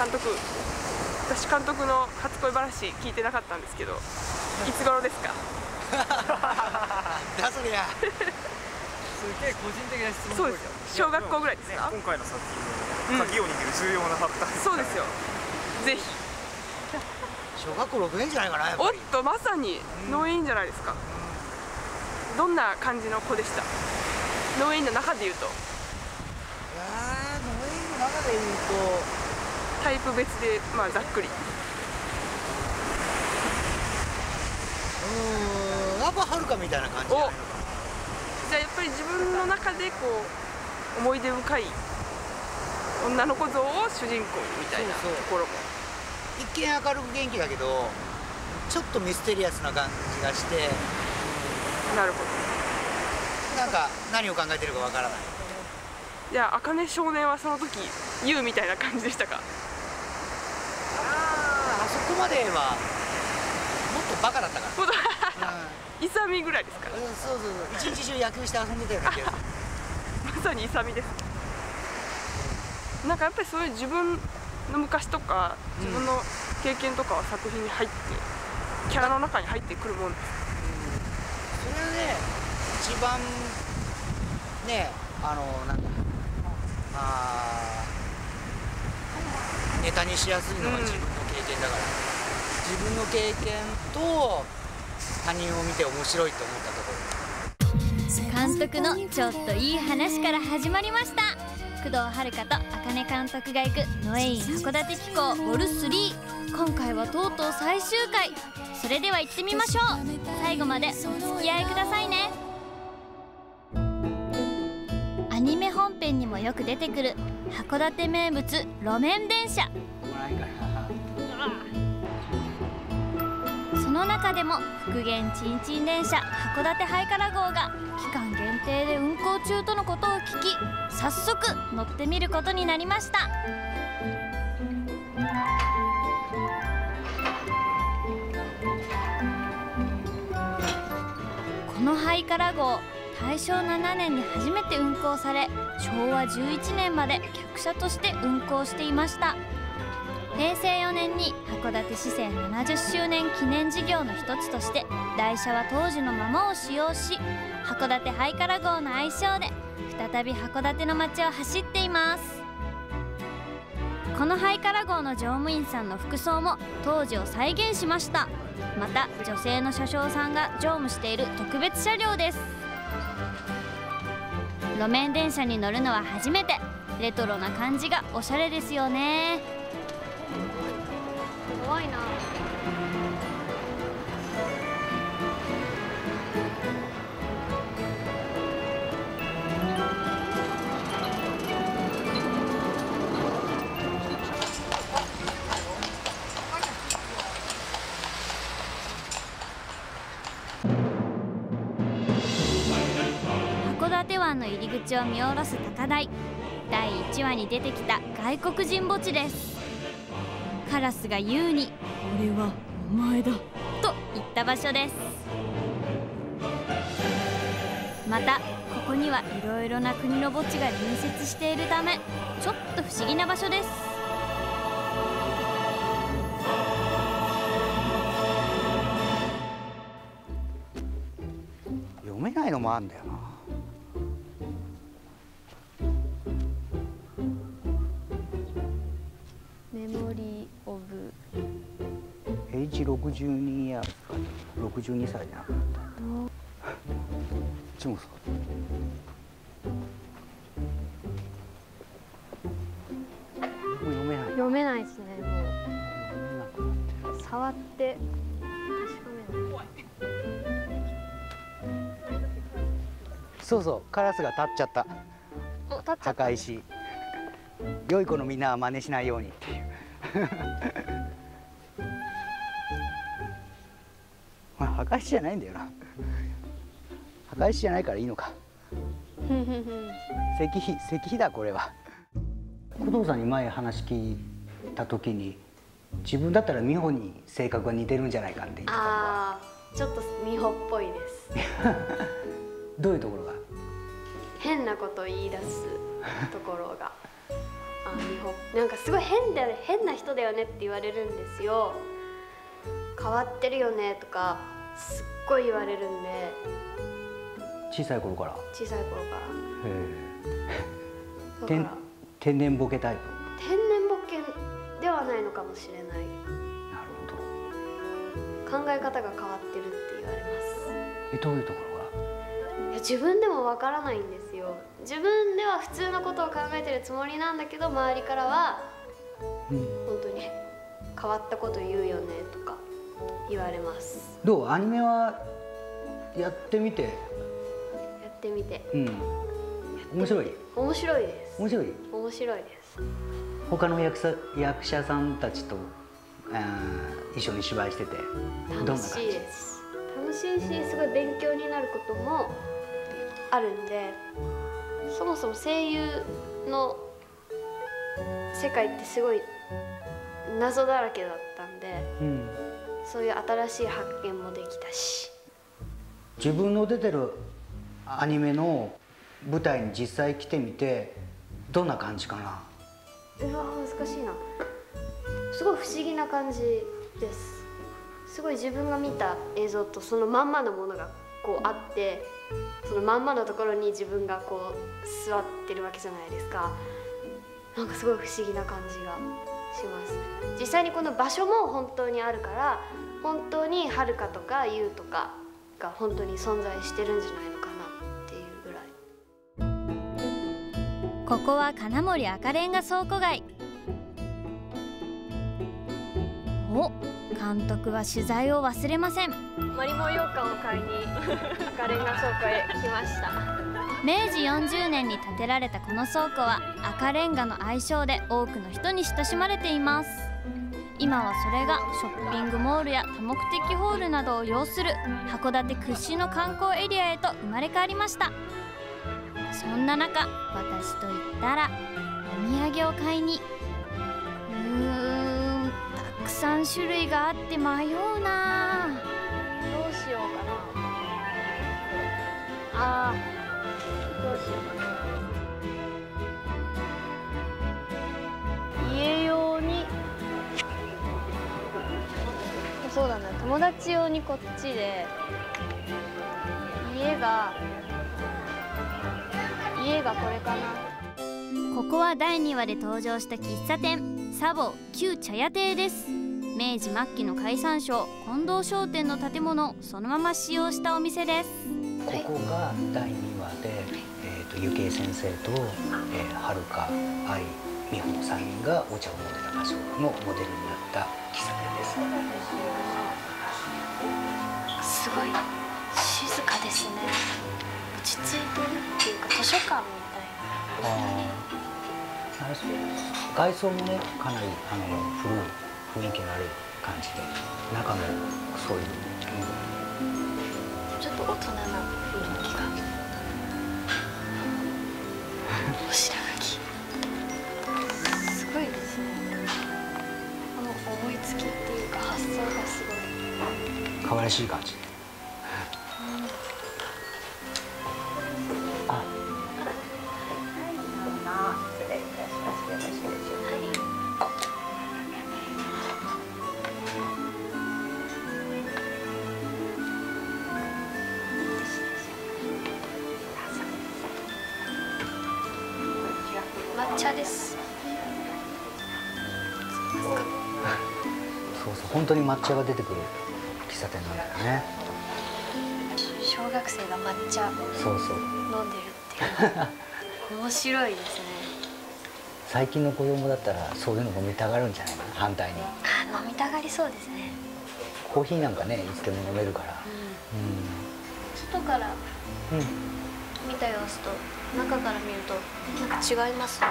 監督私監督の初恋話聞いてなかったんですけどいつ頃ですか？だそりゃ。すげえ個人的な質問そうです。よ小学校ぐらいですか、ね、今回の作品の鍵を握る重要なファクターですそうですよ。ぜひ。小学校6年じゃないかなおっとまさに農園じゃないですか、どんな感じの子でした？農園の中でいうと。いやー農園の中で言うとタイプ別でまあざっくり。うーんやっぱはるかみたいな感じじゃじゃあやっぱり自分の中でこう思い出深い女の子像を主人公にみたいなところも。一見明るく元気だけどちょっとミステリアスな感じがして。なるほど。なんか何を考えてるかわからない。じゃあ茜少年はその時ユウみたいな感じでしたか？まではもっとバカだったから。うんぐらいですかうんそうそうそう。一日中野球して遊んでたような気がする。まさに勇みです。なんかやっぱりそういう自分の昔とか自分の経験とかは作品に入ってキャラの中に入ってくるもんです。それはね一番ねあのなんだまあネタにしやすいのが自分の経験だから、自分の経験と他人を見て面白いと思ったところ。監督のちょっといい話から始まりました。工藤遥と茜監督が行くノエイン函館機構ボル3今回はとうとう最終回。それでは行ってみましょう。最後までお付き合いくださいね。アニメ本編にもよく出てくる函館名物路面電車。その中でも復元ちんちん電車函館ハイカラ号が期間限定で運行中とのことを聞き早速乗ってみることになりました。このハイカラ号大正7年に初めて運行され昭和11年まで客車として運行していました。平成4年に函館市政70周年記念事業の一つとして台車は当時のままを使用し函館ハイカラ号の愛称で再び函館の街を走っています。このハイカラ号の乗務員さんの服装も当時を再現しました。また女性の車掌さんが乗務している特別車両です。路面電車に乗るのは初めて。レトロな感じがおしゃれですよね。いな。函館湾の入り口を見下ろす高台。第1話に出てきた外国人墓地です。カラスが言うに「俺はお前だ」と言った場所です。またここにはいろいろな国の墓地が隣接しているためちょっと不思議な場所です。読めないのもあるんだよなエイジ62や。62歳じゃなかったちもさもう読めない。読めないですね。触って。確かめない。そうそうカラスが立っちゃった。お立っちゃった。墓石。良い子のみんなは真似しないようにっていう墓石じゃないんだよな。墓石じゃないからいいのか。石碑石碑だこれは。工藤さんに前話聞いた時に自分だったら美穂に性格が似てるんじゃないかって言ってたのは。ちょっと美穂っぽいです。どういうところが？変なこと言い出すところが。ああ日本なんかすごい変だよね。変な人だよねって言われるんですよ。変わってるよねとかすっごい言われるんで。小さい頃から？小さい頃から。へえ。天天然ボケタイプ？天然ボケではないのかもしれない。なるほど。考え方が変わってるって言われます。えどういうところいや自分でもわからないんですよ。自分では普通のことを考えてるつもりなんだけど周りからはがうん。本当に変わったこと言うよねと。か言われます。どう？アニメはやってみて？やってみて。うん。面白い？面白いです。面白い？面白いです。他の役者役者さんたちと、あー一緒に芝居しててどんな楽しい感じです。楽しいしすごい勉強になることもあるんでそもそも声優の世界ってすごい謎だらけだったんでうん、そういう新しい発見もできたし。自分の出てるアニメの舞台に実際来てみてどんな感じかな？うわ難しいな。すごい不思議な感じです。すごい自分が見た映像とそのまんまのものがこうあってそのまんまのところに自分がこう座ってるわけじゃないですか。なんかすごい不思議な感じがします。実際にこの場所も本当にあるから本当にはるかとかゆうとかが本当に存在してるんじゃないのかなっていうぐらい。ここは金森赤レンガ倉庫街。お監督は取材を忘れません。マリモ羊羹を買いに 赤レンガ倉庫へ来ました。明治40年に建てられたこの倉庫は赤レンガの愛称で多くの人に親しまれています今はそれがショッピングモールや多目的ホールなどを要する函館屈指の観光エリアへと生まれ変わりました。そんな中私と言ったらお土産を買いにうーんたくさん種類があって迷うな。どうしようかな。あーどうしようかな。達用にこっちで家が家がこれかな。ここは第2話で登場した喫茶店サボ旧茶屋亭です。明治末期の海産省近藤商店の建物をそのまま使用したお店です。ここが第2話で、えー、とゆきえ先生と、えー、はるか愛美穂の3人がお茶を飲んでた場所のモデルになった喫茶店ですすごい静かですね。落ち着いてるっていうか図書館みたいな。外装もねかなりあの古い雰囲気のある感じで中もそういう、ちょっと大人な雰囲気が。おしら可愛らしい感じ。あ抹茶ですそうそう本当に抹茶が出てくる喫茶店なんだよね。小学生が抹茶そうそう。飲んでるっていう。面白いですね。最近の子供だったらそういうの飲みたがるんじゃないかな？反対に。あ飲みたがりそうですね。コーヒーなんかねいつでも飲めるから。外からうん、うん、ね見た様子と中から見るとなんか違いますね。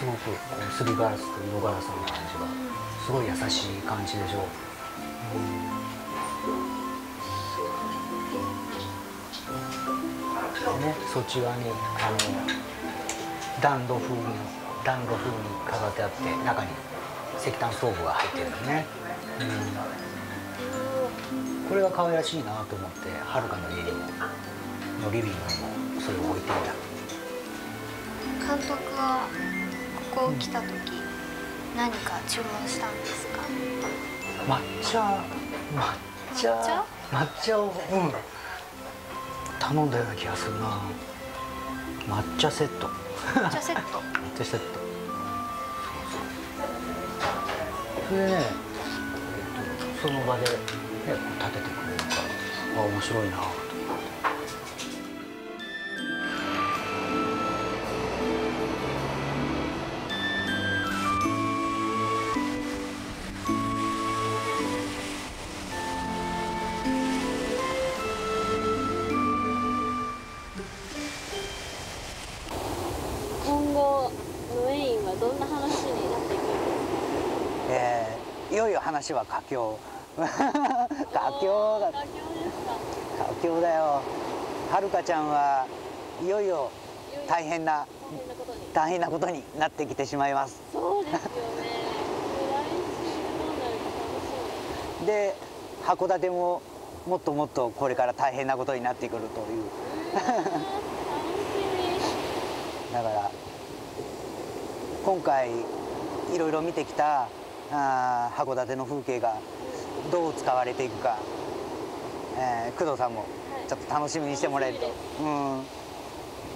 すごくこうすりガラスと色ガラスの感じが。すごい優しい感じでしょ。うねそっち側にあの暖炉風に暖炉風に飾ってあって中に石炭ストーブが入ってるのね、うん、これが可愛らしいなと思ってはるかの家にものリビングにもそれを置いてみた完監督はここ来た時何か注文したんですか？抹茶抹茶？抹茶をうん頼んだような気がするな。抹茶セット。抹茶セット？抹茶セット。それでね、えっと、その場で、ね、立ててくれるからあ面白いな話は佳境。佳境だ佳境だよ。はるかちゃんはいよいよ大変な大変なことになってきてしまいます。そうですよね。で函館ももっともっとこれから大変なことになってくるという。だから今回いろいろ見てきたあー函館の風景がどう使われていくか、えー工藤さんもちょっと楽しみにしてもらえると、うん、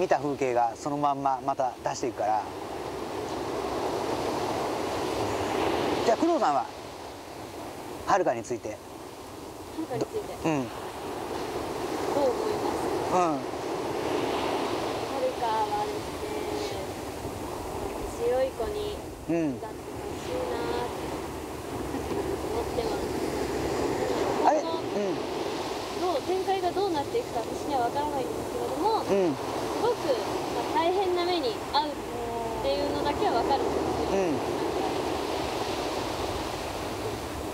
見た風景がそのまんままた出していくから。じゃあ工藤さんははるかについて。みはるかについて。うんうん。どう思います？はるかはですね強い子にうん。なってほしいな。って思ってますあれ今後どう展開がどうなっていくか私には分からないんですけれどもすうん。うんごく、まあ、大変な目に遭うっていうのだけは分かるんですよ、うん。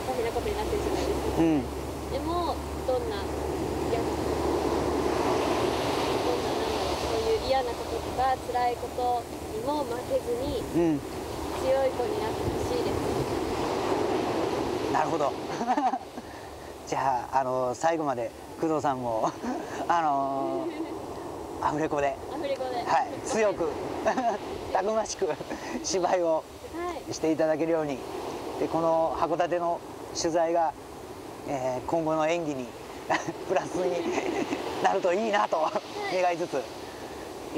大変なことになってるじゃないですか。うん。でもどんなやどんななんだろうそういう嫌なこととか辛いことにも負けずにうん。強い子になってほしいです。なるほど。じゃああの最後まで工藤さんも あのアフレコで、アフレコで。はい、強く たくましく 芝居をはい。していただけるように。でこの函館の取材が、えー今後の演技にプラスになるといいなと願いつつよ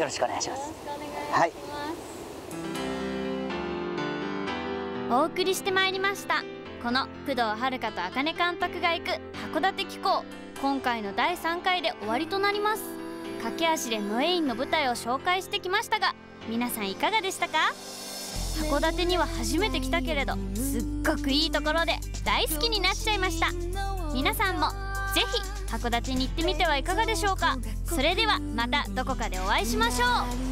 ろしくお願いします。よろし。くお願いします、はい。お送りしてまいりましたこの工藤遥と茜監督が行く函館機構今回の第3回で終わりとなります。駆け足でノエインの舞台を紹介してきましたが皆さんいかがでしたか？函館には初めて来たけれどすっごくいいところで大好きになっちゃいました。皆さんもぜひ函館に行ってみてはいかがでしょうか？それではまたどこかでお会いしましょう。